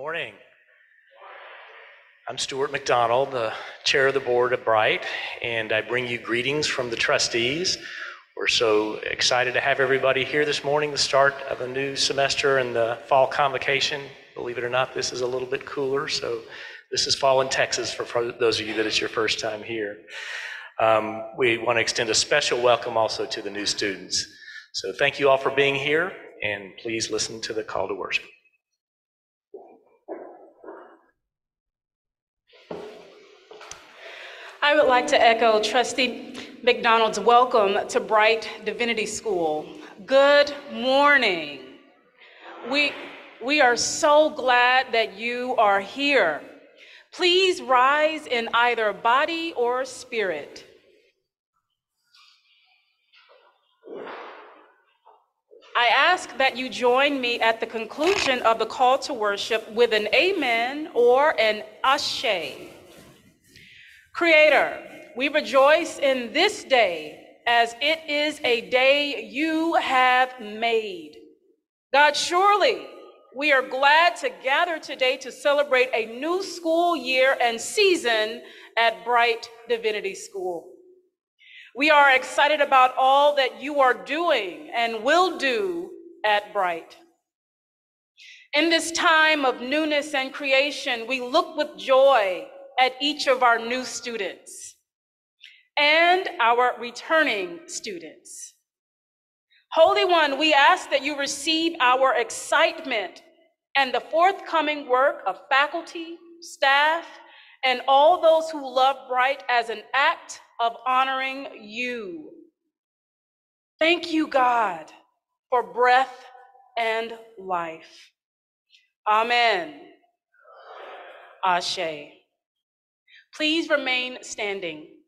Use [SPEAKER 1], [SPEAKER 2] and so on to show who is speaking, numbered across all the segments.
[SPEAKER 1] Good morning. I'm Stuart McDonald, the chair of the board at Brite, and I bring you greetings from the trustees. We're so excited to have everybody here this morning, the start of a new semester and the fall convocation. Believe it or not, this is a little bit cooler, so this is fall in Texas for, for those of you that it's your first time here. Um, we want to extend a special welcome also to the new students. So thank you all for being here, and please listen to the call to worship.
[SPEAKER 2] I would like to echo Trustee McDonald's welcome to Brite Divinity School. Good morning. We, we are so glad that you are here. Please rise in either body or spirit. I ask that you join me at the conclusion of the call to worship with an amen or an ashe. Creator, we rejoice in this day as it is a day you have made. God, surely we are glad to gather today to celebrate a new school year and season at Brite Divinity School. We are excited about all that you are doing and will do at Brite. In this time of newness and creation, we look with joy at each of our new students and our returning students. Holy One, we ask that you receive our excitement and the forthcoming work of faculty, staff, and all those who love Brite as an act of honoring you. Thank you, God, for breath and life. Amen. Ashe. Please remain standing.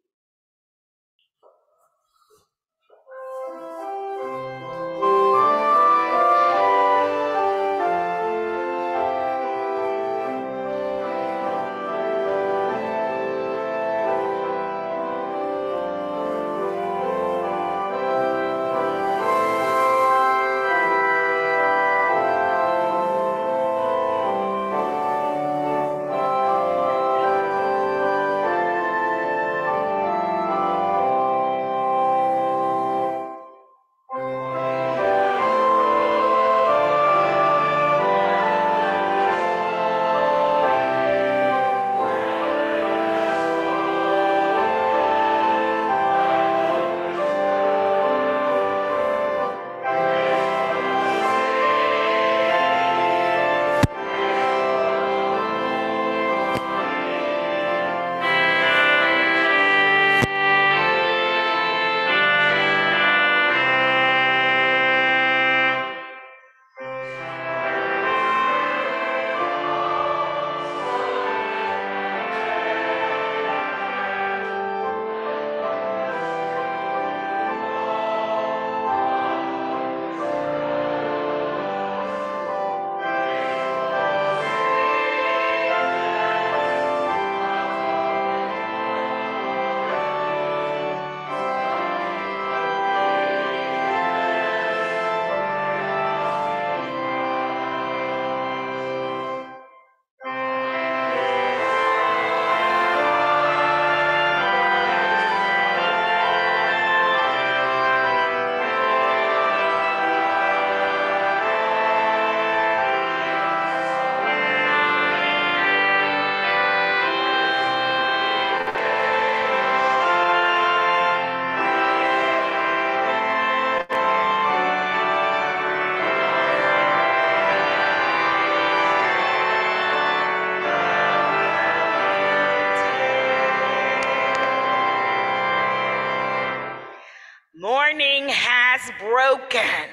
[SPEAKER 3] Morning has broken.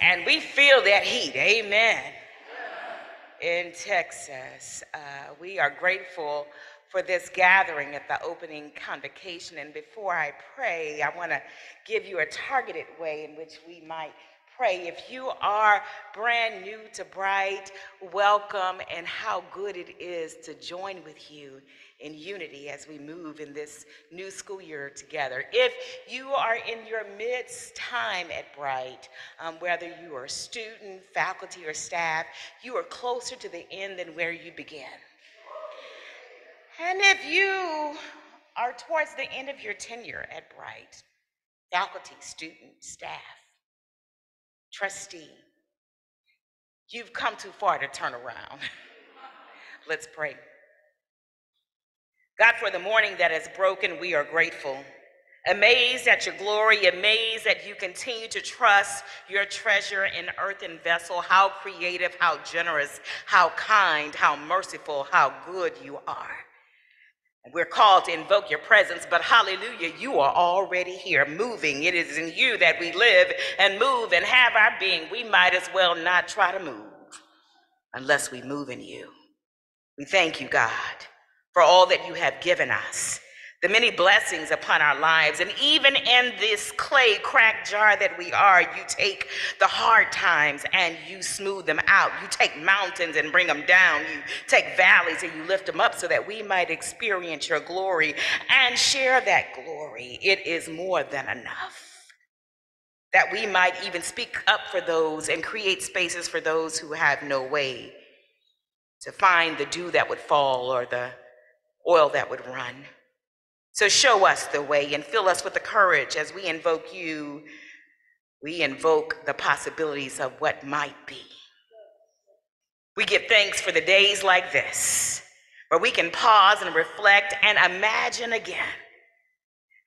[SPEAKER 3] And we feel that heat. Amen. In Texas, uh, we are grateful for this gathering at the opening convocation. And before I pray, I want to give you a targeted way in which we might pray. If you are brand new to Brite, welcome, and how good it is to join with you in unity as we move in this new school year together. If you are in your midst time at Brite, um, whether you are a student, faculty, or staff, you are closer to the end than where you began. And if you are towards the end of your tenure at Brite, faculty, student, staff, trustee, you've come too far to turn around. Let's pray. God, for the morning that has broken, we are grateful. Amazed at your glory, amazed that you continue to trust your treasure in earthen vessel. How creative, how generous, how kind, how merciful, how good you are. We're called to invoke your presence, but hallelujah, you are already here moving. It is in you that we live and move and have our being. We might as well not try to move unless we move in you. We thank you, God, for all that you have given us the many blessings upon our lives. And even in this clay cracked jar that we are, you take the hard times and you smooth them out. You take mountains and bring them down. You take valleys and you lift them up so that we might experience your glory and share that glory. It is more than enough. That we might even speak up for those and create spaces for those who have no way to find the dew that would fall or the oil that would run. So show us the way and fill us with the courage as we invoke you. We invoke the possibilities of what might be. We give thanks for the days like this, where we can pause and reflect and imagine again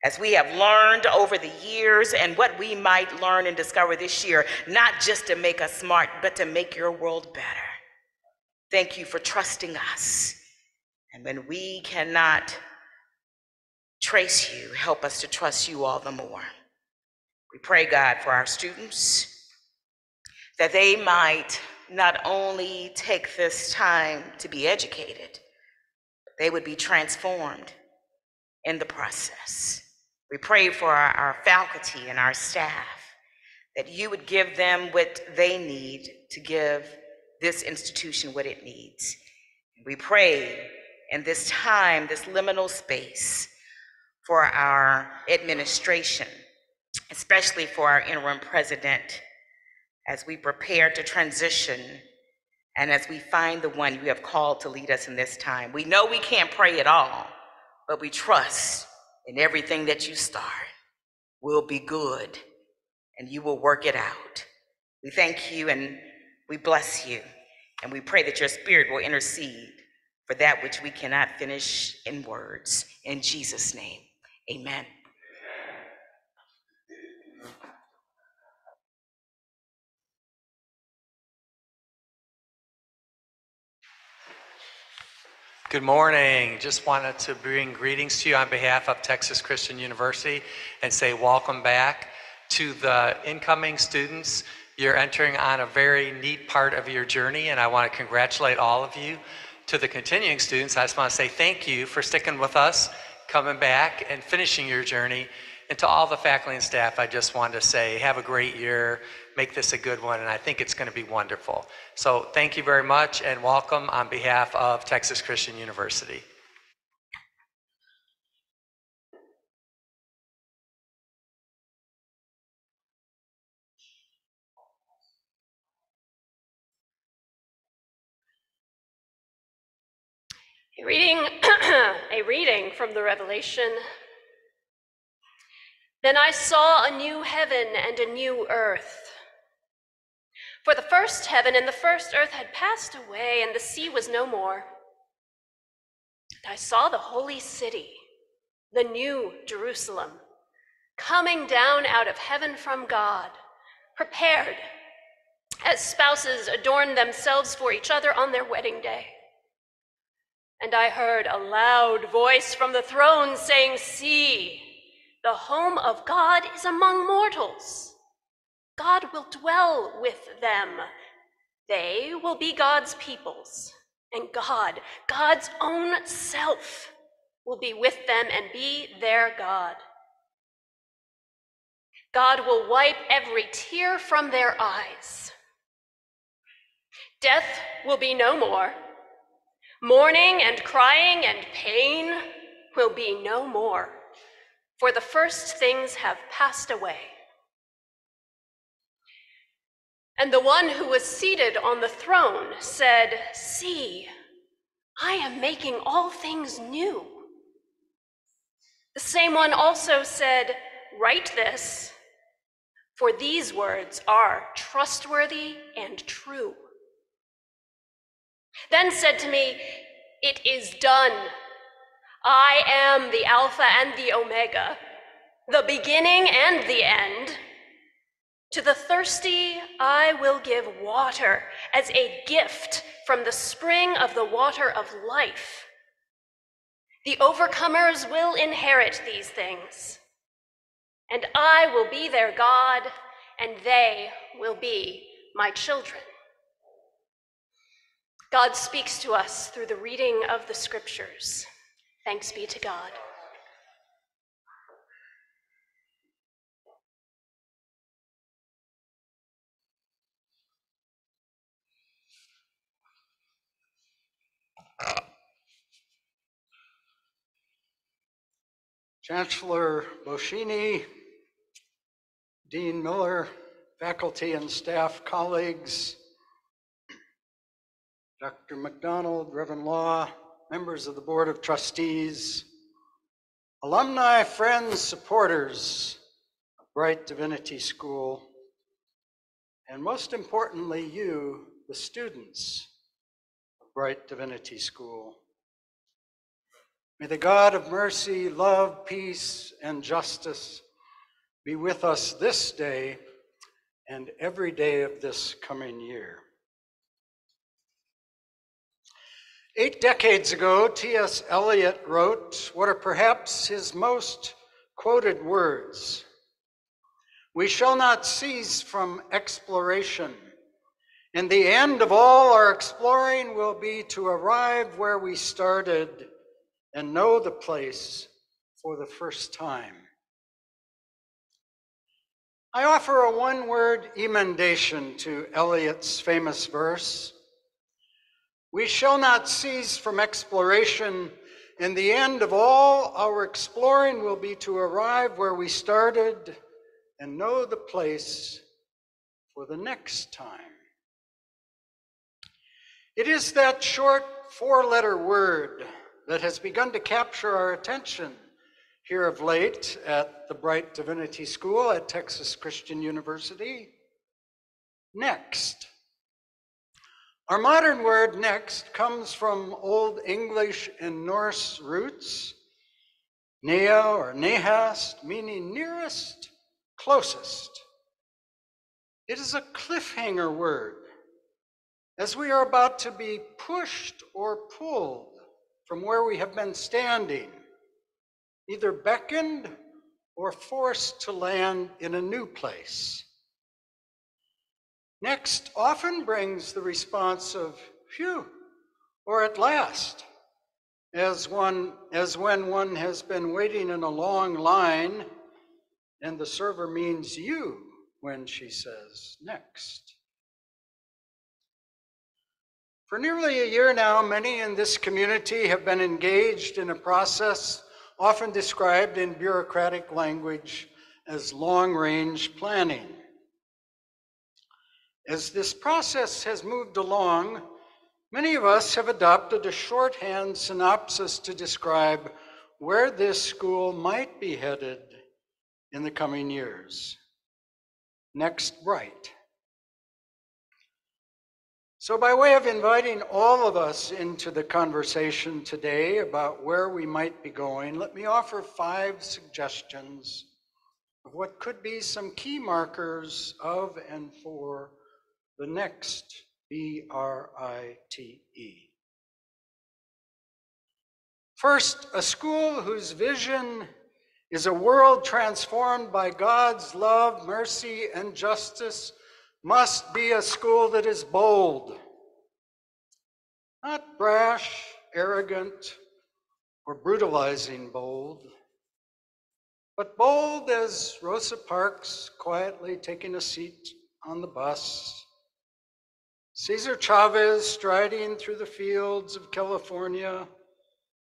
[SPEAKER 3] as we have learned over the years and what we might learn and discover this year, not just to make us smart, but to make your world better. Thank you for trusting us. And when we cannot trace you, help us to trust you all the more. We pray, God, for our students that they might not only take this time to be educated, they would be transformed in the process. We pray for our, our, faculty and our staff that you would give them what they need to give this institution what it needs. We pray in this time, this liminal space, for our administration, especially for our interim president, as we prepare to transition and as we find the one you have called to lead us in this time. We know we can't pray at all, but we trust in everything that you start will be good and you will work it out. We thank you and we bless you, and we pray that your spirit will intercede for that which we cannot finish in words. In Jesus' name. Amen.
[SPEAKER 4] Good morning. Just wanted to bring greetings to you on behalf of Texas Christian University and say welcome back to the incoming students. You're entering on a very neat part of your journey, and I want to congratulate all of you. To the continuing students, I just want to say thank you for sticking with us coming back and finishing your journey. And to all the faculty and staff, I just wanted to say, have a great year, make this a good one, and I think it's going to be wonderful. So thank you very much and welcome on behalf of Texas Christian University.
[SPEAKER 5] Reading, a reading from the Revelation. Then I saw a new heaven and a new earth. For the first heaven and the first earth had passed away, and the sea was no more. I saw the holy city, the new Jerusalem, coming down out of heaven from God, prepared as spouses adorn themselves for each other on their wedding day. And I heard a loud voice from the throne saying, See, the home of God is among mortals. God will dwell with them. They will be God's peoples. And God, God's own self, will be with them and be their God. God will wipe every tear from their eyes. Death will be no more. Mourning and crying and pain will be no more, for the first things have passed away. And the one who was seated on the throne said, See, I am making all things new. The same one also said, Write this, for these words are trustworthy and true. Then said to me, It is done. I am the Alpha and the Omega, the beginning and the end. To the thirsty, I will give water as a gift from the spring of the water of life. The overcomers will inherit these things, and I will be their God, and they will be my children. God speaks to us through the reading of the scriptures. Thanks be to God.
[SPEAKER 6] Chancellor Boschini, Dean Miller, faculty and staff colleagues, Dr. McDonald, Reverend Law, members of the Board of Trustees, alumni, friends, supporters of Brite Divinity School, and most importantly, you, the students of Brite Divinity School. May the God of mercy, love, peace, and justice be with us this day and every day of this coming year. Eight decades ago, T.S. Eliot wrote what are perhaps his most quoted words We shall not cease from exploration, and the end of all our exploring will be to arrive where we started and know the place for the first time. I offer a one word emendation to Eliot's famous verse We shall not cease from exploration, and the end of all our exploring will be to arrive where we started and know the place for the next time. It is that short four letter word that has begun to capture our attention here of late at the Brite Divinity School at Texas Christian University. Next. Our modern word next comes from Old English and Norse roots, nea or nehast, meaning nearest, closest. It is a cliffhanger word, as we are about to be pushed or pulled from where we have been standing, either beckoned or forced to land in a new place. Next often brings the response of phew or at last, as one as when one has been waiting in a long line and the server means you when she says next. For nearly a year now, many in this community have been engaged in a process often described in bureaucratic language as long range planning. As this process has moved along, many of us have adopted a shorthand synopsis to describe where this school might be headed in the coming years. Next, Brite. So, by way of inviting all of us into the conversation today about where we might be going, let me offer five suggestions of what could be some key markers of and for the next B R I T E. First, a school whose vision is a world transformed by God's love, mercy, and justice must be a school that is bold, not brash, arrogant, or brutalizing bold, But bold as Rosa Parks quietly taking a seat on the bus, Cesar Chavez striding through the fields of California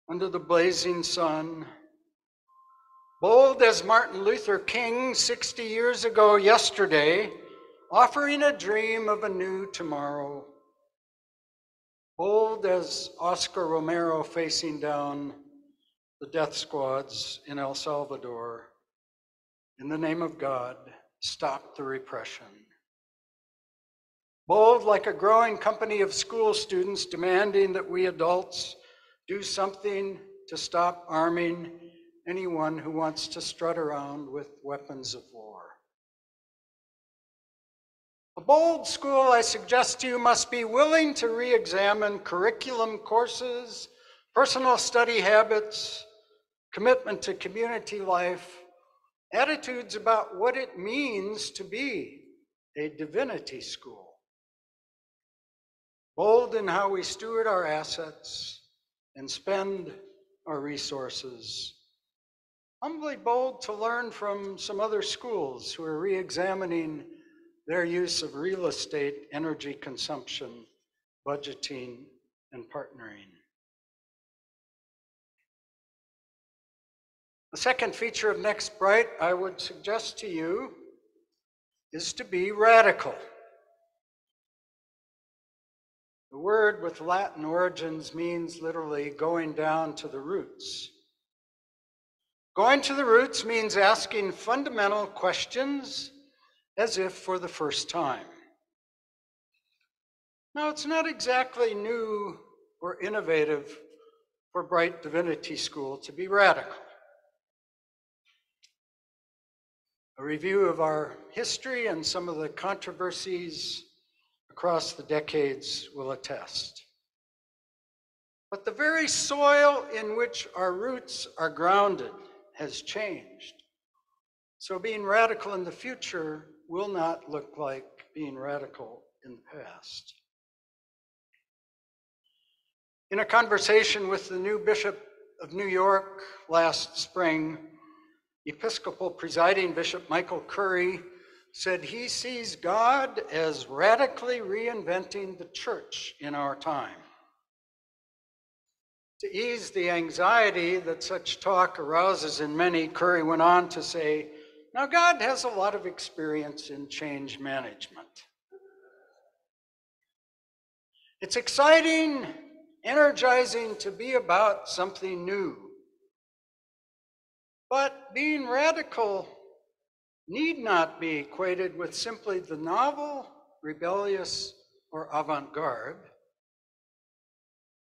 [SPEAKER 6] under the blazing sun, bold as Martin Luther King 60 years ago yesterday, offering a dream of a new tomorrow, bold as Oscar Romero facing down the death squads in El Salvador. In the name of God, stop the repression. Bold like a growing company of school students demanding that we adults do something to stop arming anyone who wants to strut around with weapons of war. A bold school, I suggest to you, must be willing to re examine curriculum courses, personal study habits, commitment to community life, attitudes about what it means to be a divinity school. Bold in how we steward our assets and spend our resources. Humbly bold to learn from some other schools who are re examining their use of real estate, energy consumption, budgeting, and partnering. The second feature of Next Brite I would suggest to you is to be radical. The word with Latin origins means literally going down to the roots. Going to the roots means asking fundamental questions as if for the first time. Now, it's not exactly new or innovative for Brite Divinity School to be radical. A review of our history and some of the controversies across the decades will attest. But the very soil in which our roots are grounded has changed. So being radical in the future will not look like being radical in the past. In a conversation with the new Bishop of New York last spring, Episcopal presiding Bishop Michael Curry said he sees God as radically reinventing the church in our time. To ease the anxiety that such talk arouses in many, Curry went on to say, Now, God has a lot of experience in change management. It's exciting, energizing to be about something new. But being radical need not be equated with simply the novel, rebellious, or avant garde.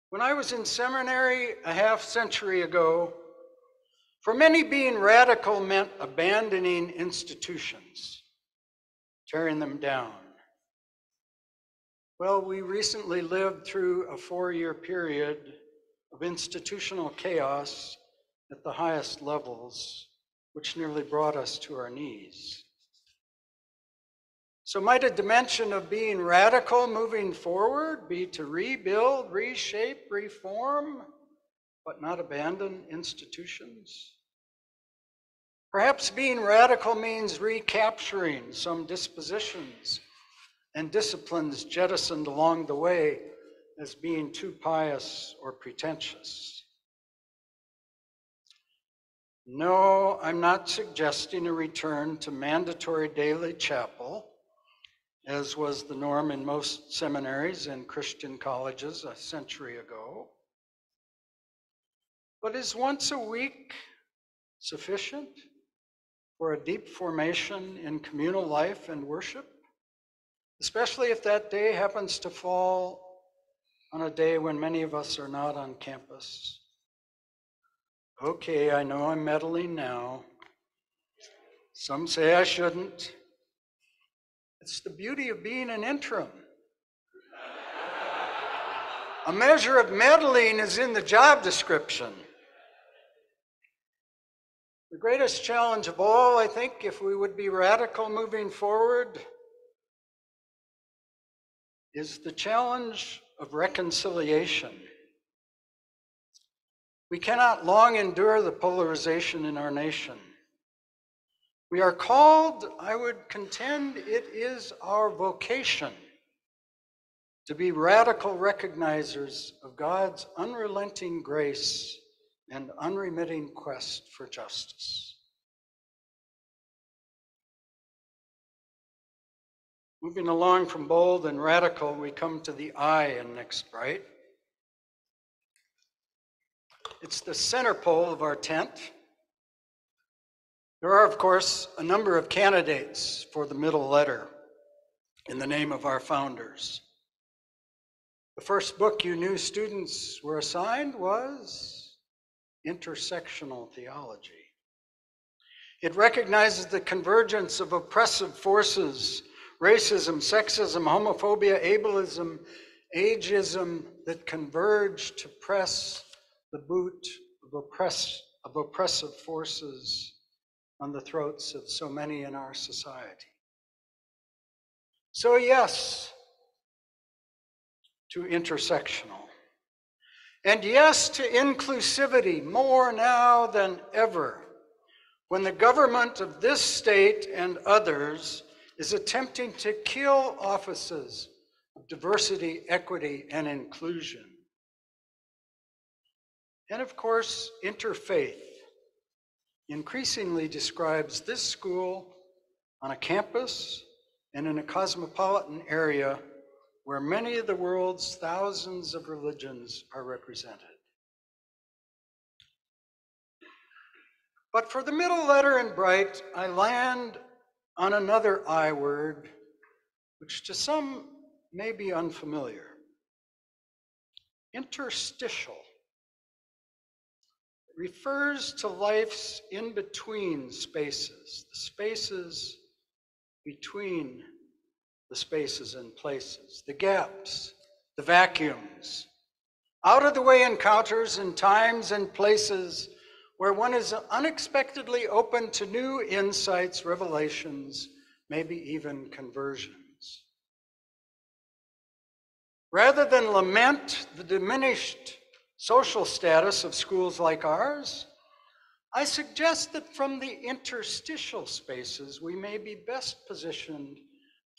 [SPEAKER 6] When I was in seminary a half century ago, for many, being radical meant abandoning institutions, tearing them down. Well, we recently lived through a four year period of institutional chaos at the highest levels which nearly brought us to our knees. So, might a dimension of being radical moving forward be to rebuild, reshape, reform, but not abandon institutions? Perhaps being radical means recapturing some dispositions and disciplines jettisoned along the way as being too pious or pretentious. No, I'm not suggesting a return to mandatory daily chapel, as was the norm in most seminaries and Christian colleges a century ago. But is once a week sufficient for a deep formation in communal life and worship? Especially if that day happens to fall on a day when many of us are not on campus. Okay, I know I'm meddling now. Some say I shouldn't. It's the beauty of being an interim. A measure of meddling is in the job description. The greatest challenge of all, I think, if we would be radical moving forward, is the challenge of reconciliation. We cannot long endure the polarization in our nation. We are called, I would contend, it is our vocation to be radical recognizers of God's unrelenting grace and unremitting quest for justice. Moving along from bold and radical, we come to the I in Next Brite. It's the center pole of our tent. There are, of course, a number of candidates for the middle letter in the name of our founders. The first book you new students were assigned was Intersectional Theology. It recognizes the convergence of oppressive forces racism, sexism, homophobia, ableism, ageism that converge to press the boot of, oppress, of oppressive forces on the throats of so many in our society. So, yes to intersectional. And yes to inclusivity more now than ever when the government of this state and others is attempting to kill offices of diversity, equity, and inclusion. And of course, interfaith increasingly describes this school on a campus and in a cosmopolitan area where many of the world's thousands of religions are represented. But for the middle letter in Brite, I land on another I word, which to some may be unfamiliar interstitial. Refers to life's in between spaces, the spaces between the spaces and places, the gaps, the vacuums, out of the way encounters in times and places where one is unexpectedly open to new insights, revelations, maybe even conversions. Rather than lament the diminished social status of schools like ours, I suggest that from the interstitial spaces we may be best positioned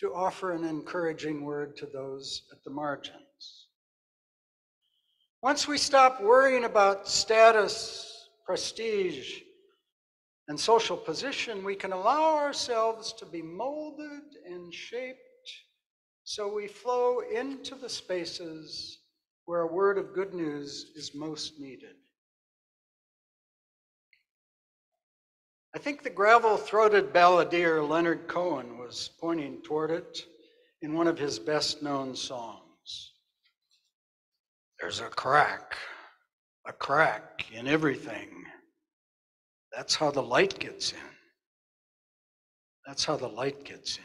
[SPEAKER 6] to offer an encouraging word to those at the margins. Once we stop worrying about status, prestige, and social position, we can allow ourselves to be molded and shaped so we flow into the spaces where a word of good news is most needed. I think the gravel throated balladeer Leonard Cohen was pointing toward it in one of his best known songs. There's a crack a crack in everything. That's how the light gets in. That's how the light gets in.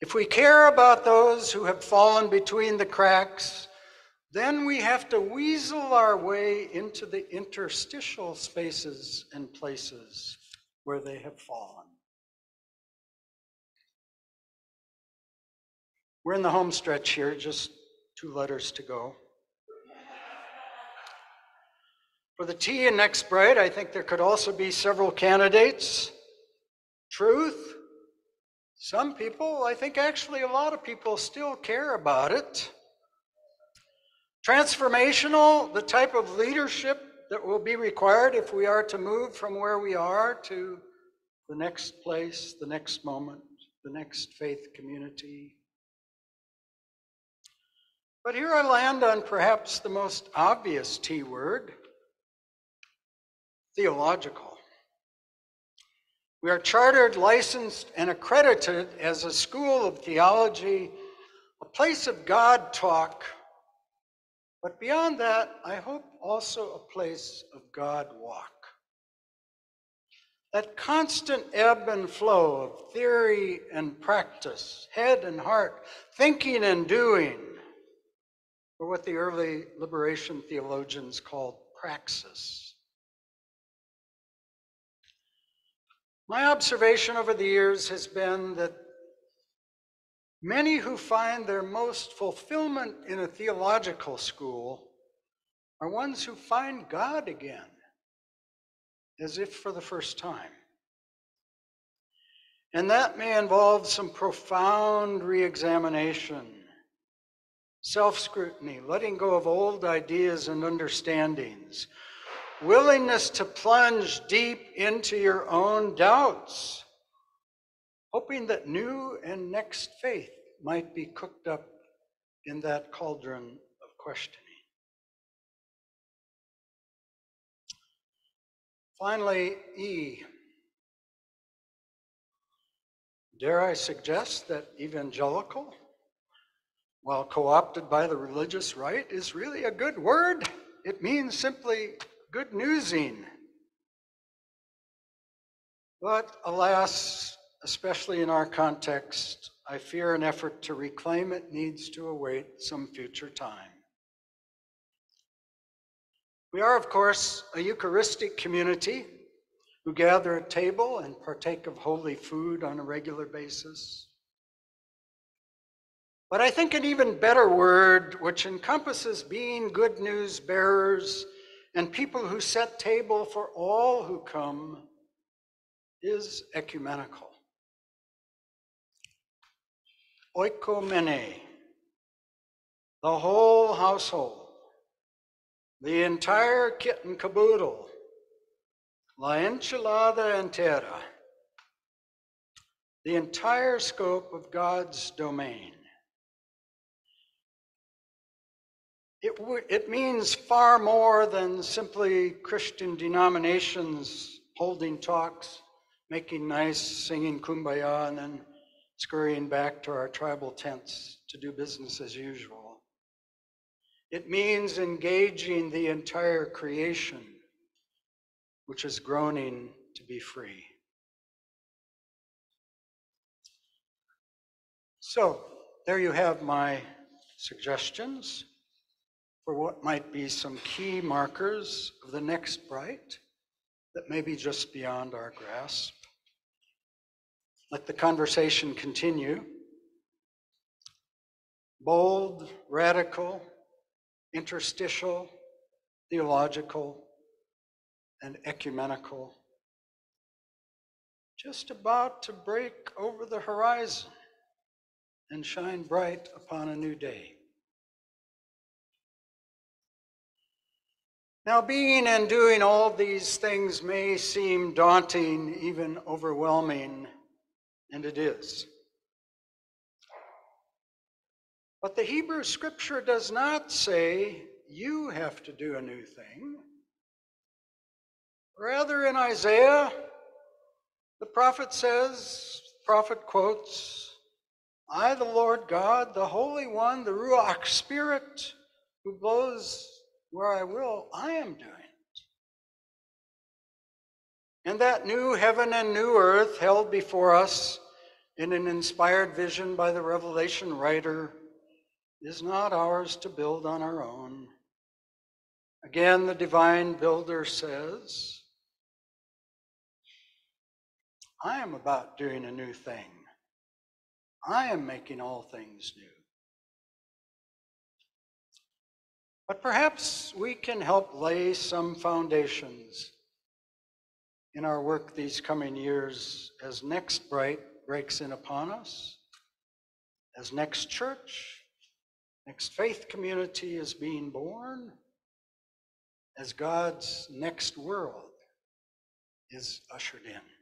[SPEAKER 6] If we care about those who have fallen between the cracks, then we have to weasel our way into the interstitial spaces and places where they have fallen. We're in the home stretch here, just two letters to go. For the T in Next Brite, I think there could also be several candidates. Truth. Some people, I think actually a lot of people still care about it. Transformational, the type of leadership that will be required if we are to move from where we are to the next place, the next moment, the next faith community. But here I land on perhaps the most obvious T word theological. We are chartered, licensed, and accredited as a school of theology, a place of God talk. But beyond that, I hope also a place of God walk. That constant ebb and flow of theory and practice, head and heart, thinking and doing, or what the early liberation theologians called praxis. My observation over the years has been that many who find their most fulfillment in a theological school are ones who find God again, as if for the first time. And that may involve some profound re examination, self scrutiny, letting go of old ideas and understandings, willingness to plunge deep into your own doubts, hoping that new and next faith might be cooked up in that cauldron of questioning. Finally, E. Dare I suggest that evangelical, while co opted by the religious right, is really a good word? It means simply good newsing. But alas, especially in our context, I fear an effort to reclaim it needs to await some future time. We are, of course, a Eucharistic community who gather at table and partake of holy food on a regular basis. But I think an even better word, which encompasses being good news bearers and people who set table for all who come, is ecumenical. Oikoumene, the whole household, the entire kit and caboodle La enchilada entera, the entire scope of God's domain. It, it means far more than simply Christian denominations holding talks, making nice, singing kumbaya, and then scurrying back to our tribal tents to do business as usual. It means engaging the entire creation which is groaning to be free. So, there you have my suggestions for what might be some key markers of the next Brite that may be just beyond our grasp. Let the conversation continue. Bold, radical, interstitial, theological, and ecumenical, just about to break over the horizon and shine bright upon a new day. Now, being and doing all these things may seem daunting, even overwhelming, and it is. But the Hebrew scripture does not say you have to do a new thing. Rather, in Isaiah, the prophet says, prophet quotes, I, the Lord God, the Holy One, the Ruach Spirit, who blows where I will, I am doing it. And that new heaven and new earth held before us in an inspired vision by the Revelation writer is not ours to build on our own. Again, the divine builder says, I am about doing a new thing. I am making all things new. But perhaps we can help lay some foundations in our work these coming years as Next Brite breaks in upon us, as Next Church, Next Faith Community is being born, as God's next world is ushered in.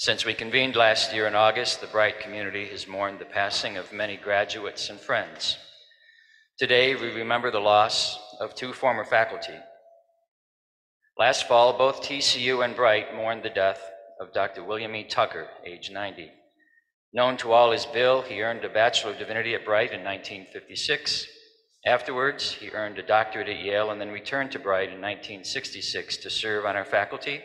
[SPEAKER 7] Since we convened last year in August, the Brite community has mourned the passing of many graduates and friends. Today, we remember the loss of two former faculty. Last fall, both TCU and Brite mourned the death of Dr. William E. Tucker, age 90. Known to all as Bill, he earned a Bachelor of Divinity at Brite in 1956. Afterwards, he earned a doctorate at Yale and then returned to Brite in 1966 to serve on our faculty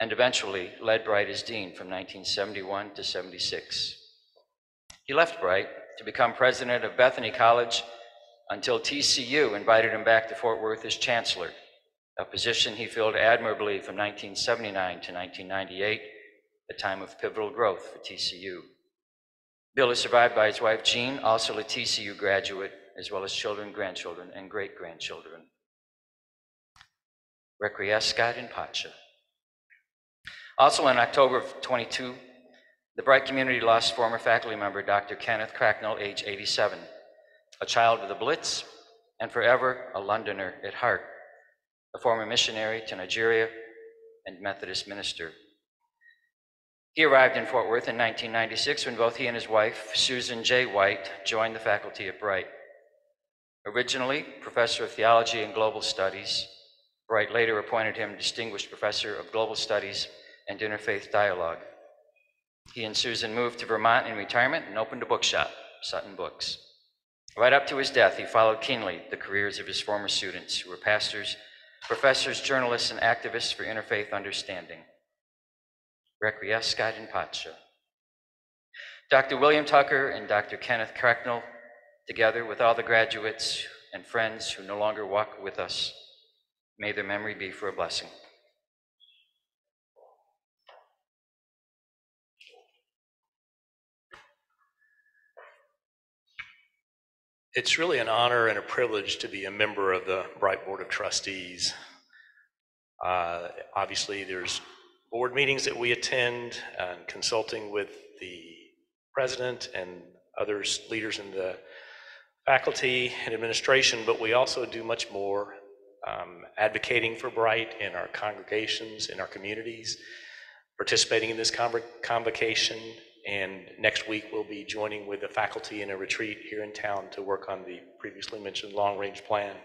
[SPEAKER 7] and eventually led Brite as dean from 1971 to 76. He left Brite to become president of Bethany College until TCU invited him back to Fort Worth as chancellor, a position he filled admirably from 1979 to 1998, a time of pivotal growth for TCU. Bill is survived by his wife Jean, also a TCU graduate, as well as children, grandchildren, and great grandchildren. Requiescat in Pace. Also in October of 22, the Brite community lost former faculty member Dr. Kenneth Cracknell, age 87, a child of the Blitz and forever a Londoner at heart, a former missionary to Nigeria and Methodist minister. He arrived in Fort Worth in 1996 when both he and his wife, Susan J. White, joined the faculty at Brite. Originally professor of theology and global studies, Brite later appointed him Distinguished Professor of Global Studies and Interfaith Dialogue. He and Susan moved to Vermont in retirement and opened a bookshop, Sutton Books. Right up to his death, he followed keenly the careers of his former students, who were pastors, professors, journalists, and activists for interfaith understanding. Requiescat in pace. Dr. William Tucker and Dr. Kenneth Cracknell, together with all the graduates and friends who no longer walk with us, may their memory be for a blessing.
[SPEAKER 1] It's really an honor and a privilege to be a member of the Brite Board of Trustees. Uh, obviously, there's board meetings that we attend and consulting with the president and others, leaders in the faculty and administration, but we also do much more um, advocating for Brite in our congregations, in our communities, participating in this convo- convocation, and next week, we'll be joining with the faculty in a retreat here in town to work on the previously mentioned long-range plan.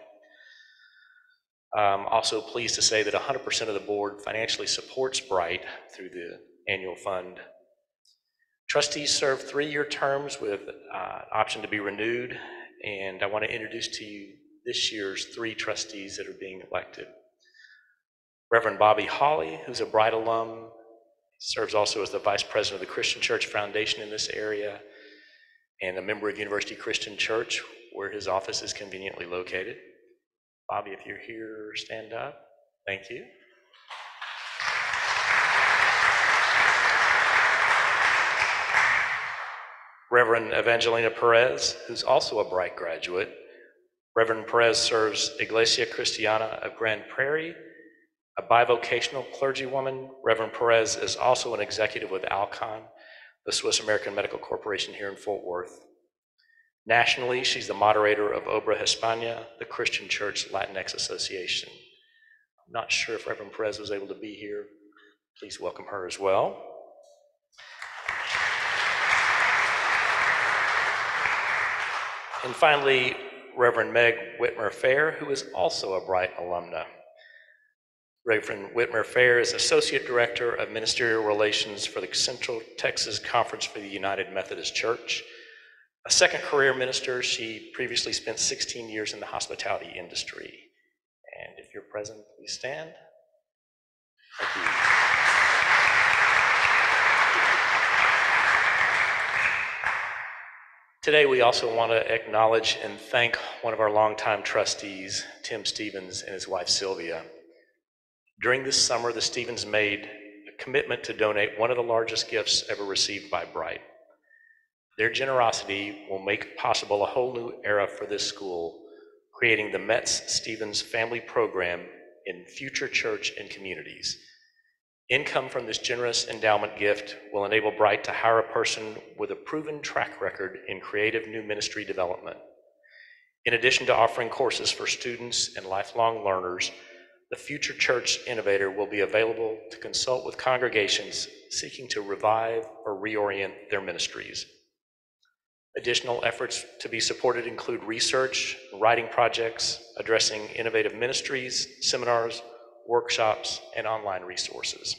[SPEAKER 1] Um, also pleased to say that 100% of the board financially supports Brite through the annual fund. Trustees serve three-year terms with uh, option to be renewed, and I want to introduce to you this year's three trustees that are being elected. Reverend Bobby Hawley, who's a Brite alum, serves also as the vice president of the Christian Church Foundation in this area and a member of University Christian Church, where his office is conveniently located. Bobby, if you're here, stand up. Thank you. Reverend Evangelina Perez, who's also a Brite graduate. Reverend Perez serves Iglesia Cristiana of Grand Prairie a bivocational clergywoman. Reverend Perez is also an executive with Alcon, the Swiss American Medical Corporation here in Fort Worth. Nationally, she's the moderator of Obra Hispana, the Christian Church Latinx Association. I'm not sure if Reverend Perez was able to be here. Please welcome her as well. And finally, Reverend Meg Whitmer Fair, who is also a Brite alumna. Reverend Whitmer Fair is Associate Director of Ministerial Relations for the Central Texas Conference for the United Methodist Church. A second career minister, she previously spent 16 years in the hospitality industry. And if you're present, please stand. Thank you. Today, we also want to acknowledge and thank one of our longtime trustees, Tim Stevens, and his wife Sylvia. During this summer, the Stevens made a commitment to donate one of the largest gifts ever received by Brite. Their generosity will make possible a whole new era for this school, creating the Metz Stevens Family Program in future church and communities. Income from this generous endowment gift will enable Brite to hire a person with a proven track record in creative new ministry development. In addition to offering courses for students and lifelong learners, the future church innovator will be available to consult with congregations seeking to revive or reorient their ministries. Additional efforts to be supported include research, writing projects, addressing innovative ministries, seminars, workshops, and online resources.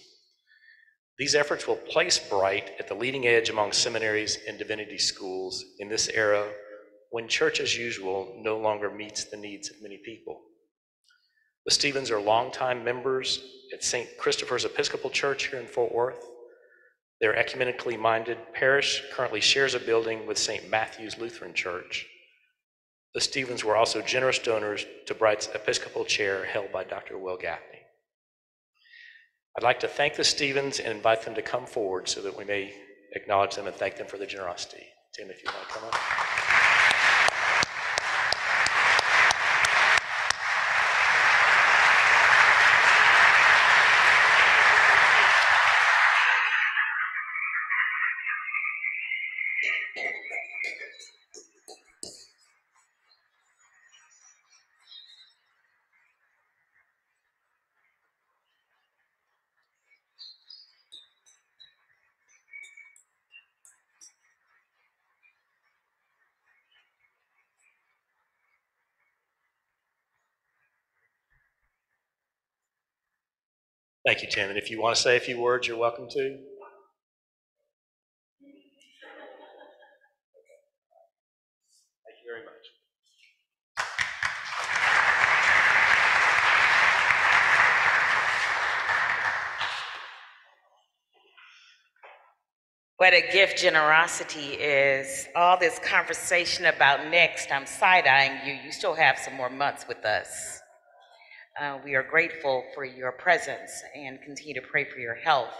[SPEAKER 1] These efforts will place Brite at the leading edge among seminaries and divinity schools in this era when church as usual no longer meets the needs of many people. The Stevens are longtime members at St. Christopher's Episcopal Church here in Fort Worth. Their ecumenically minded parish currently shares a building with St. Matthew's Lutheran Church. The Stevens were also generous donors to Brite's Episcopal chair held by Dr. Wil Gafney. I'd like to thank the Stevens and invite them to come forward so that we may acknowledge them and thank them for their generosity. Tim, if you want to come up. Thank you, Tim. And if you want to say a few words, you're welcome to. Thank you very much.
[SPEAKER 3] What a gift generosity is. All this conversation about next, I'm side eyeing you. You still have some more months with us. Uh, we are grateful for your presence and continue to pray for your health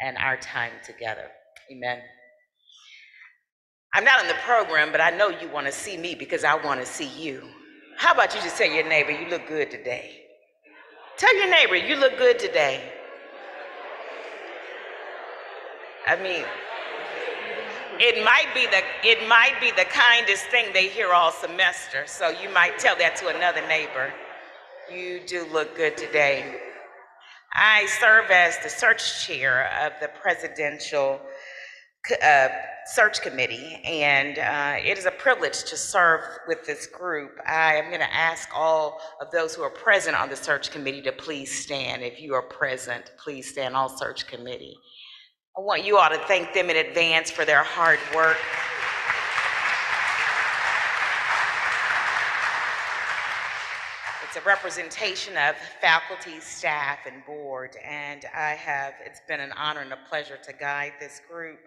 [SPEAKER 3] and our time together. Amen. I'm not in the program, but I know you want to see me because I want to see you. How about you just tell your neighbor, you look good today? Tell your neighbor, you look good today. I mean, it might be the it might be the kindest thing they hear all semester. So you might tell that to another neighbor. You do look good today. I serve as the search chair of the presidential uh, search committee, and uh, it is a privilege to serve with this group. I am going to ask all of those who are present on the search committee to please stand. If you are present, please stand, all search committee. I want you all to thank them in advance for their hard work. It's a representation of faculty, staff, and board, and I have, it's been an honor and a pleasure to guide this group.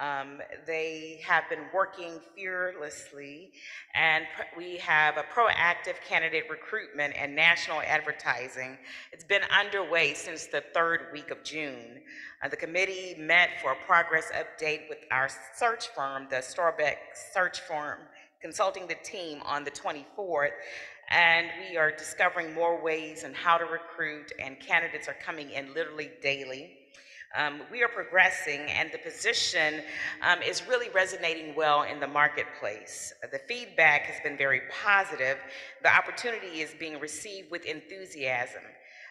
[SPEAKER 3] Um, they have been working fearlessly, and we have a proactive candidate recruitment and national advertising. It's been underway since the third week of June. Uh, the committee met for a progress update with our search firm, the Storbeck Search Firm, consulting the team on the 24th, and we are discovering more ways and how to recruit, and candidates are coming in literally daily. Um, we are progressing, and the position um, is really resonating well in the marketplace. The feedback has been very positive. The opportunity is being received with enthusiasm.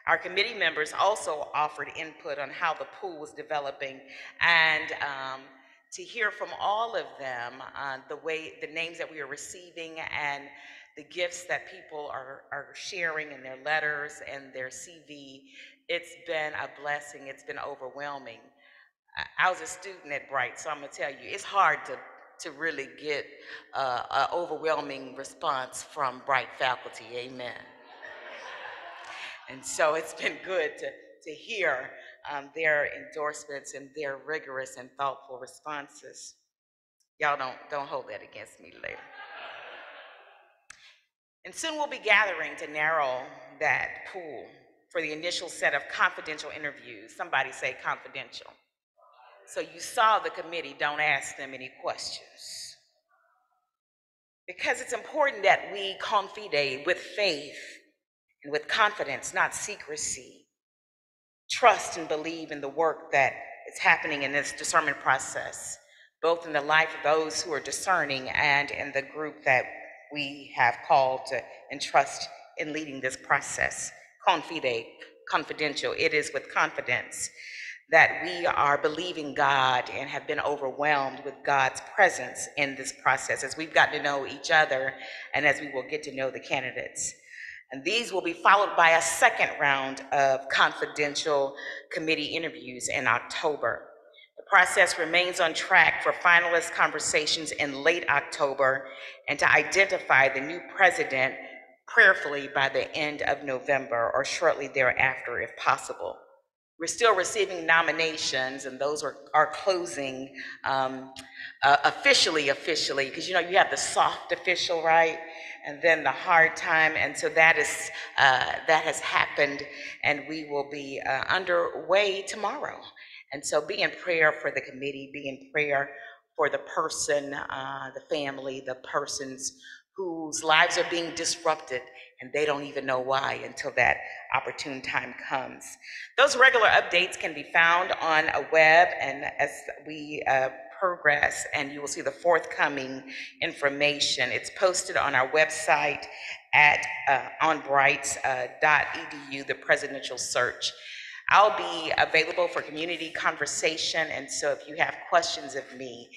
[SPEAKER 3] Our committee members also offered input on how the pool was developing, and um, to hear from all of them uh, the way the names that we are receiving and the gifts that people are, are sharing in their letters and their CV. It's been a blessing. It's been overwhelming. I- was a student at Brite, so I'm gonna tell you, it's hard to, to really get uh, an overwhelming response from Brite faculty. Amen. And so it's been good to, to hear um, their endorsements and their rigorous and thoughtful responses. Y'all don't, don't hold that against me later. And soon we'll be gathering to narrow that pool for the initial set of confidential interviews. Somebody say confidential. So you saw the committee, don't ask them any questions. Because it's important that we confide with faith and with confidence, not secrecy. Trust and believe in the work that is happening in this discernment process, both in the life of those who are discerning and in the group that we have called to entrust in leading this process. confide, confidential. It is with confidence that we are believing God and have been overwhelmed with God's presence in this process as we've gotten to know each other and as we will get to know the candidates. And these will be followed by a second round of confidential committee interviews in October. Process remains on track for finalist conversations in late October and to identify the new president prayerfully by the end of November or shortly thereafter, if possible. We're still receiving nominations, and those are, are closing um, uh, officially, officially, because you know you have the soft official, right? And then the hard time, and so that is uh, that has happened, and we will be uh, underway tomorrow. And so, be in prayer for the committee, be in prayer for the person, uh, the family, the persons whose lives are being disrupted and they don't even know why until that opportune time comes. Those regular updates can be found on a web and as we uh, progress and you will see the forthcoming information. It's posted on our website at uh, onbrights.edu, the presidential search. I'll be available for community conversation, and so if you have questions of me,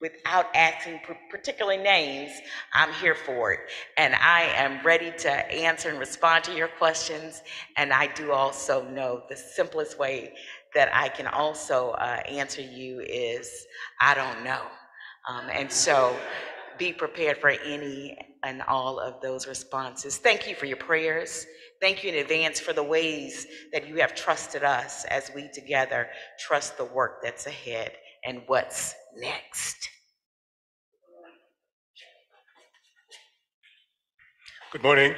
[SPEAKER 3] without asking particular names, I'm here for it. And I am ready to answer and respond to your questions. And I do also know the simplest way that I can also uh, answer you is I don't know. Um, and so be prepared for any and all of those responses. Thank you for your prayers. Thank you in advance for the ways that you have trusted us as we together trust the work that's ahead and what's next.
[SPEAKER 8] Good morning.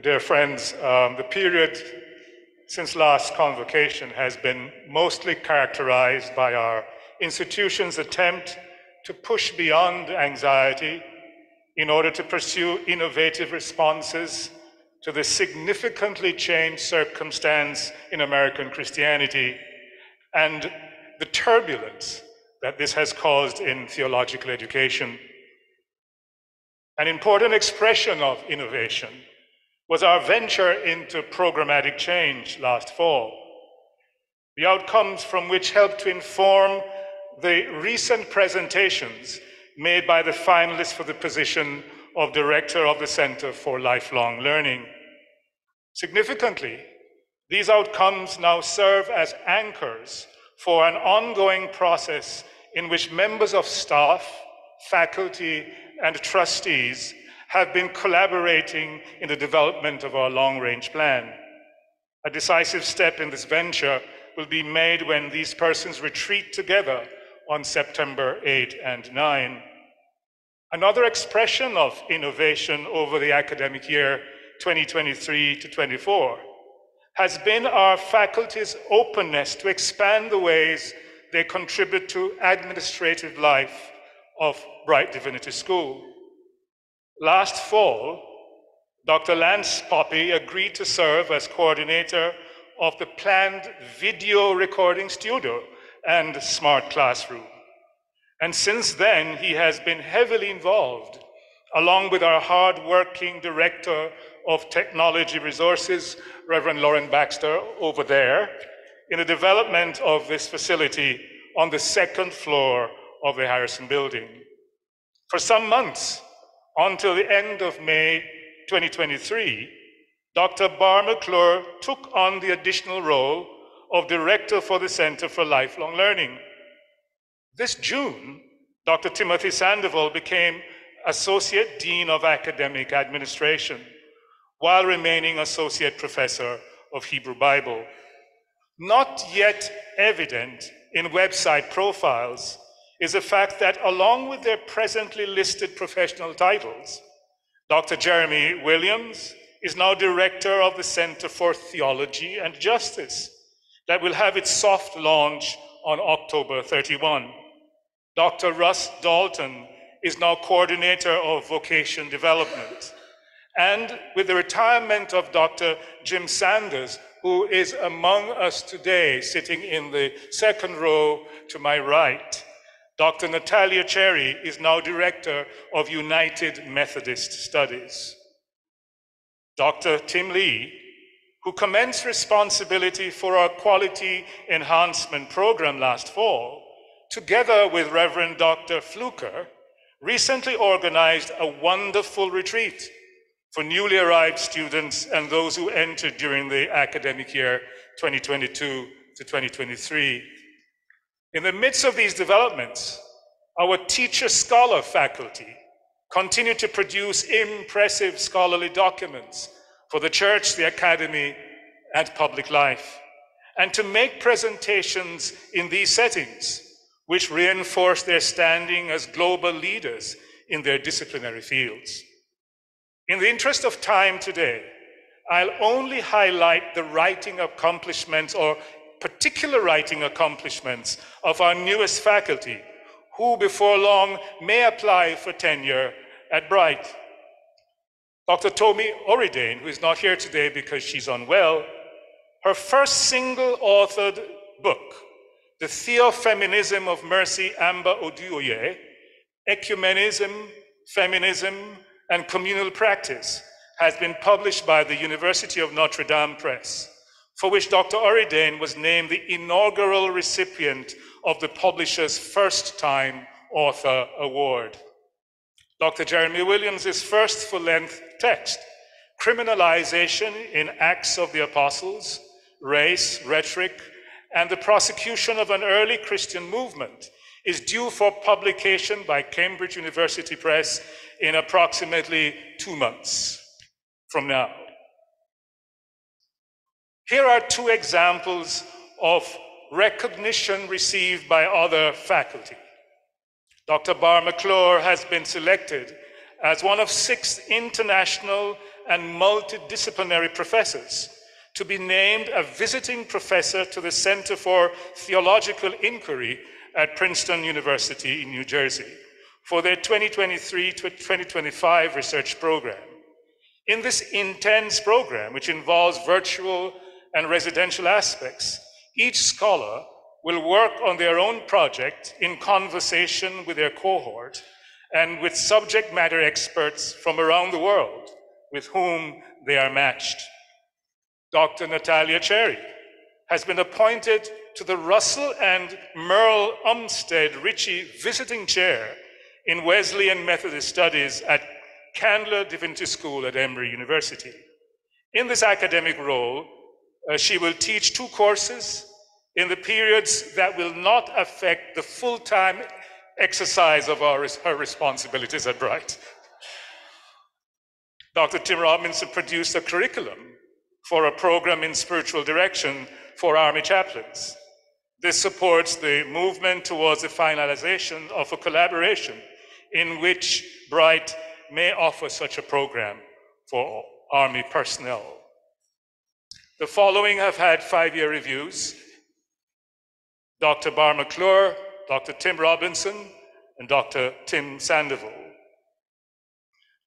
[SPEAKER 8] Dear friends, um, the period since last convocation has been mostly characterized by our institution's attempt to push beyond anxiety in order to pursue innovative responses to the significantly changed circumstance in American Christianity and the turbulence that this has caused in theological education. An important expression of innovation was our venture into programmatic change last fall, the outcomes from which helped to inform the recent presentations made by the finalists for the position of Director of the Center for Lifelong Learning. Significantly, these outcomes now serve as anchors for an ongoing process in which members of staff, faculty, and trustees have been collaborating in the development of our long range plan. A decisive step in this venture will be made when these persons retreat together on September 8 and 9. Another expression of innovation over the academic year 2023 to 24 has been our faculty's openness to expand the ways they contribute to administrative life of Brite Divinity School. Last fall, Dr. Lance Poppy agreed to serve as coordinator of the planned video recording studio and smart classroom. And since then, he has been heavily involved, along with our hard-working director of technology resources, Reverend Lauren Baxter, over there, in the development of this facility on the second floor of the Harrison building. For some months, until the end of May 2023, Dr. Barr McClure took on the additional role of Director for the Center for Lifelong Learning. This June, Dr. Timothy Sandoval became Associate Dean of Academic Administration while remaining Associate Professor of Hebrew Bible. Not yet evident in website profiles is the fact that along with their presently listed professional titles, Dr. Jeremy Williams is now director of the Center for Theology and Justice that will have its soft launch on October 31. Dr. Russ Dalton is now coordinator of vocation development. And with the retirement of Dr. Jim Sanders, who is among us today, sitting in the second row to my right, Dr. Natalya Cherry is now Director of United Methodist Studies. Dr. Tim Lee, who commenced responsibility for our quality enhancement program last fall, together with Reverend Dr. Fluker, recently organized a wonderful retreat for newly arrived students and those who entered during the academic year 2022 to 2023. In the midst of these developments, our teacher scholar faculty continue to produce impressive scholarly documents for the church, the academy, and public life, and to make presentations in these settings, which reinforce their standing as global leaders in their disciplinary fields. In the interest of time today, I'll only highlight the writing accomplishments or particular writing accomplishments of our newest faculty, who before long may apply for tenure at Brite. Dr. Tomi Oredein, who is not here today because she's unwell, her first single authored book, The Theofeminism of Mercy Amba Oduyoye, Ecumenism, Feminism, and Communal Practice, has been published by the University of Notre Dame Press, for which Dr. Oredein was named the inaugural recipient of the publisher's first time author award. Dr. Jeremy Williams' first full length text, Criminalization in Acts of the Apostles, Race, Rhetoric, and the Prosecution of an Early Christian Movement, is due for publication by Cambridge University Press in approximately two months from now. Here are two examples of recognition received by other faculty. Dr. Barr McClure has been selected as one of six international and multidisciplinary professors to be named a visiting professor to the Center for Theological Inquiry at Princeton University in New Jersey for their 2023 to 2025 research program. In this intense program, which involves virtual and residential aspects, each scholar will work on their own project in conversation with their cohort and with subject matter experts from around the world with whom they are matched. Dr. Natalya Cherry has been appointed to the Russell and Merle Umstead Ritchie Visiting Chair in Wesleyan Methodist Studies at Candler Divinity School at Emory University. In this academic role, uh, she will teach two courses in the periods that will not affect the full-time exercise of our, her responsibilities at Brite. Dr. Tim Robinson produced a curriculum for a program in spiritual direction for Army chaplains. This supports the movement towards the finalization of a collaboration in which Brite may offer such a program for Army personnel. The following have had five-year reviews. Dr. Bar McClure, Dr. Tim Robinson, and Dr. Tim Sandoval.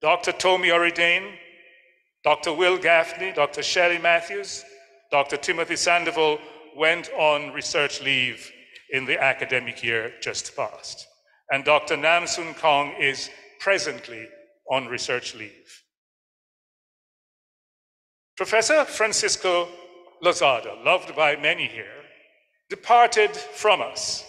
[SPEAKER 8] Dr. Tomi Oredein, Dr. Wil Gafney, Dr. Shelley Matthews, Dr. Timothy Sandoval went on research leave in the academic year just past. And Dr. Nam Soon Kang is presently on research leave. Professor Francisco Lozada, loved by many here, departed from us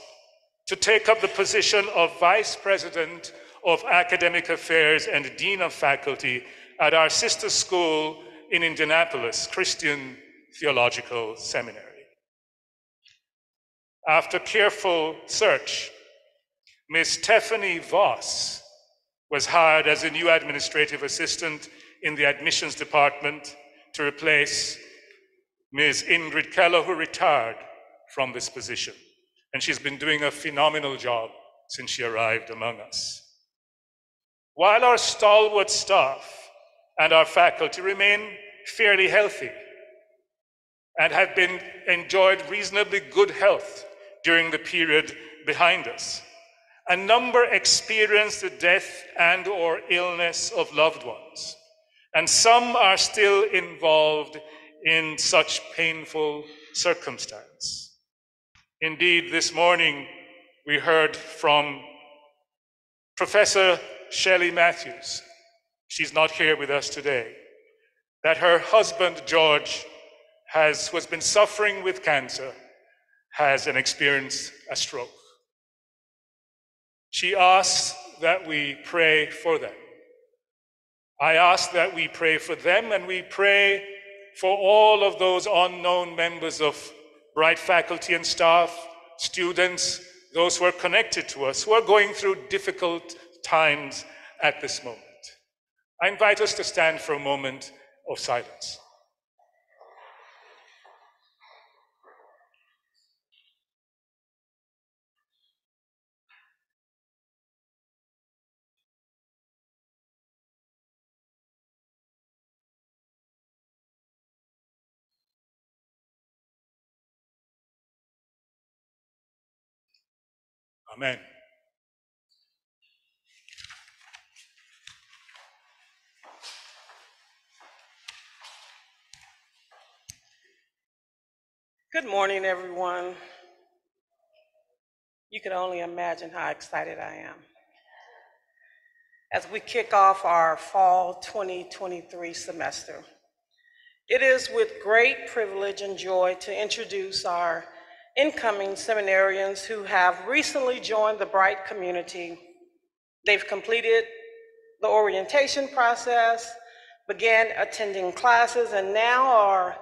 [SPEAKER 8] to take up the position of Vice President of Academic Affairs and Dean of Faculty at our sister school in Indianapolis, Christian Theological Seminary. After careful search, Ms. Stephanie Voss was hired as a new administrative assistant in the admissions department to replace Ms. Ingrid Keller, who retired from this position. And she's been doing a phenomenal job since she arrived among us. While our stalwart staff and our faculty remain fairly healthy and have been enjoyed reasonably good health during the period behind us, a number experienced the death and or illness of loved ones and some are still involved in such painful circumstance. Indeed, this morning we heard from Professor Shelley Matthews. She's not here with us today. that her husband, George, has, who has been suffering with cancer, has an experienced a stroke. She asks that we pray for them. I ask that we pray for them and we pray for all of those unknown members of Brite faculty and staff, students, those who are connected to us, who are going through difficult times at this moment. I invite us to stand for a moment of silence. Amen.
[SPEAKER 9] Good morning, everyone. You can only imagine how excited I am. As we kick off our fall 2023 semester, it is with great privilege and joy to introduce our incoming seminarians who have recently joined the Brite community. They've completed the orientation process, began attending classes, and now are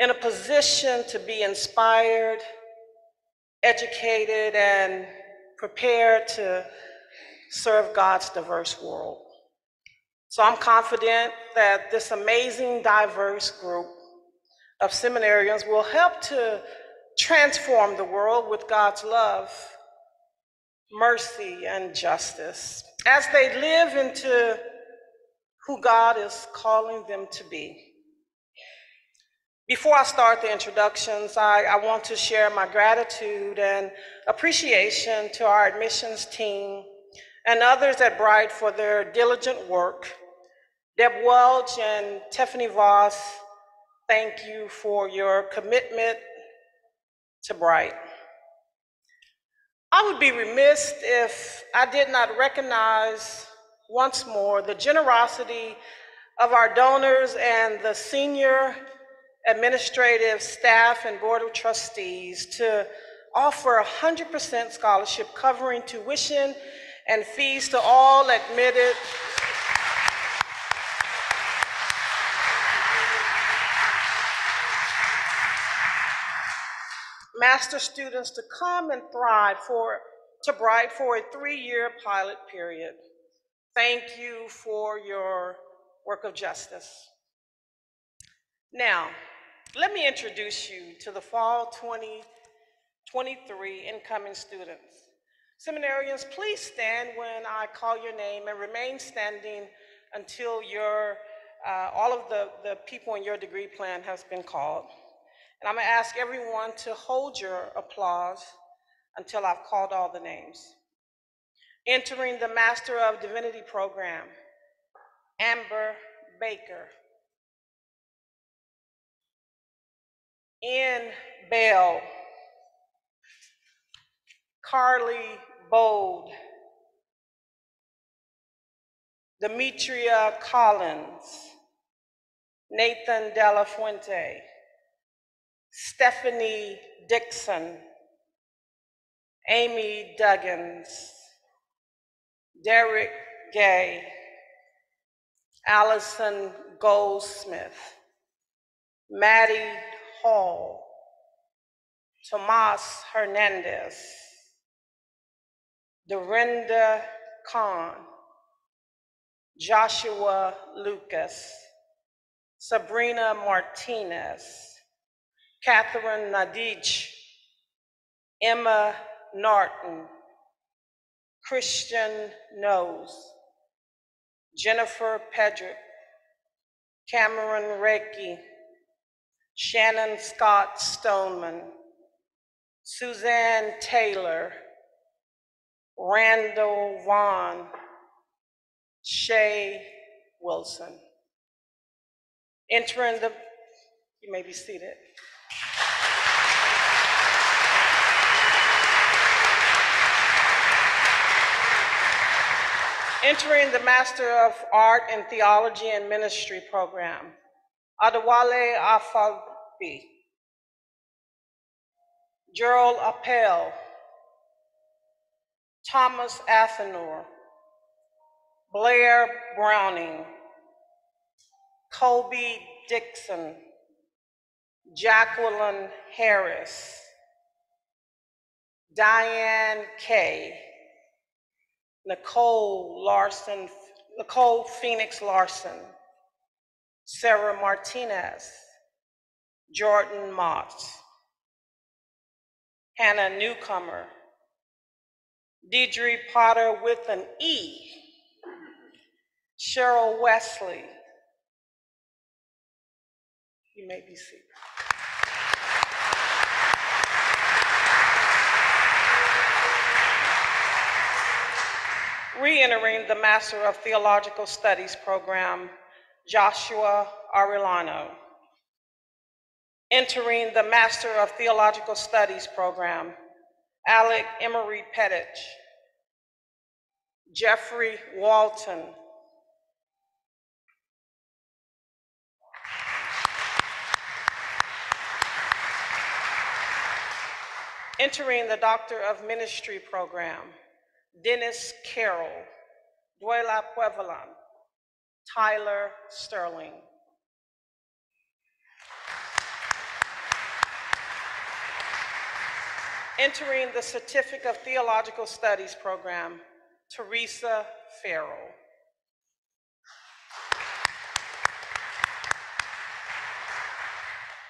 [SPEAKER 9] in a position to be inspired, educated, and prepared to serve God's diverse world. So I'm confident that this amazing, diverse group of seminarians will help to transform the world with God's love, mercy, and justice as they live into who God is calling them to be. Before I start the introductions, I, I, want to share my gratitude and appreciation to our admissions team and others at Brite for their diligent work. Deb Welch and Tiffany Voss, thank you for your commitment to Brite. I would be remiss if I did not recognize once more the generosity of our donors and the senior administrative staff and board of trustees to offer 100% scholarship covering tuition and fees to all admitted master students to come and thrive for to Brite for a three-year pilot period. Thank you for your work of justice. Now, let me introduce you to the fall 2023 incoming students. Seminarians, please stand when I call your name and remain standing until your, uh, all of the, the people in your degree plan has been called. And I'm going to ask everyone to hold your applause until I've called all the names. Entering the Master of Divinity program, Amber Baker. Ian Bell. Carly Bold. Demetria Collins. Nathan Della Fuente. Stephanie Dixon, Amy Duggins, Derek Gay, Allison Goldsmith, Maddie Hall, Tomas Hernandez, Dorinda Khan, Joshua Lucas, Sabrina Martinez, Catherine Nadich, Emma Norton, Christian Nose, Jennifer Pedrick, Cameron Reiki, Shannon Scott Stoneman, Suzanne Taylor, Randall Vaughn, Shay Wilson. Entering the, you may be seated. entering the Master of Art in Theology and Ministry program, Adewale Gerald Appel, Thomas Athenor, Blair Browning, Colby Dixon, Jacqueline Harris, Diane Kay, Nicole Larson, Nicole Phoenix Larson, Sarah Martinez, Jordan Motts, Hannah Newcomer, Deidre Potter with an E, Cheryl Wesley. You may be seated. Re-entering the Master of Theological Studies program, Joshua Arellano. Entering the Master of Theological Studies program, Alec Emery Pettit, Jeffrey Walton, entering the Doctor of Ministry program, Dennis Carroll, Duela Puevelan, Tyler Sterling. Entering the Certificate of Theological Studies program, Teresa Farrell.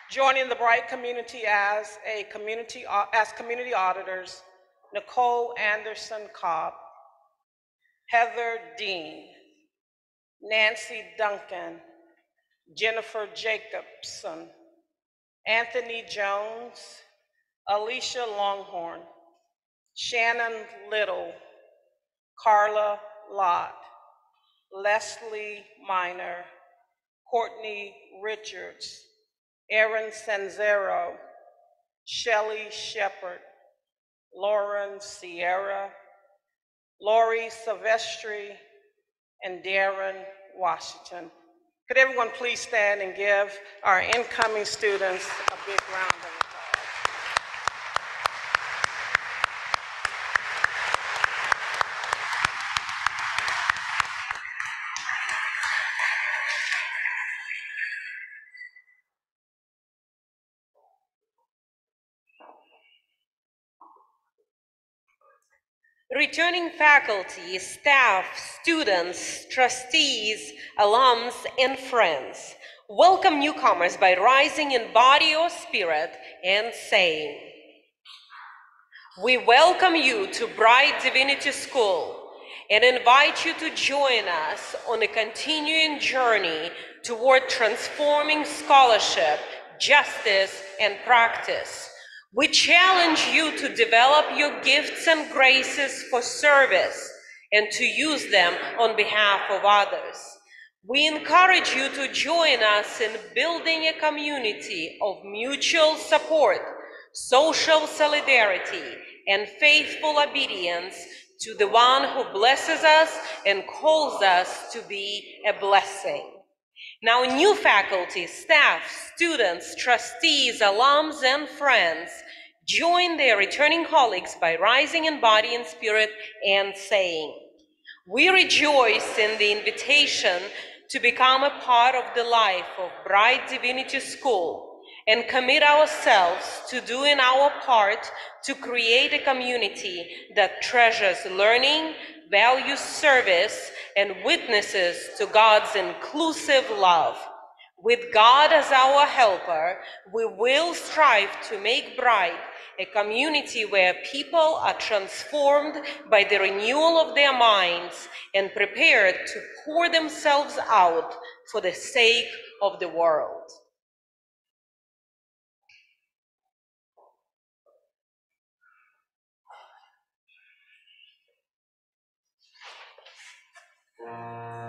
[SPEAKER 9] Joining the Brite community as a community, as community auditors, Nicole Anderson Cobb, Heather Dean, Nancy Duncan, Jennifer Jacobson, Anthony Jones, Alicia Longhorn, Shannon Little, Carla Lott, Leslie Miner, Courtney Richards, Aaron Sanzero, Shelley Shepard, Lauren Sierra, Lori Silvestri, and Darren Washington. Could everyone please stand and give our incoming students a big round of applause?
[SPEAKER 10] Returning faculty, staff, students, trustees, alums, and friends, welcome newcomers by rising in body or spirit and saying, We welcome you to Brite Divinity School and invite you to join us on a continuing journey toward transforming scholarship, justice, and practice. We challenge you to develop your gifts and graces for service and to use them on behalf of others. We encourage you to join us in building a community of mutual support, social solidarity, and faithful obedience to the one who blesses us and calls us to be a blessing. Now, new faculty, staff, students, trustees, alums, and friends join their returning colleagues by rising in body and spirit and saying, We rejoice in the invitation to become a part of the life of Brite Divinity School and commit ourselves to doing our part to create a community that treasures learning, values service, and witnesses to God's inclusive love. With God as our helper, we will strive to make Brite a community where people are transformed by the renewal of their minds and prepared to pour themselves out for the sake of the world.
[SPEAKER 8] Stay.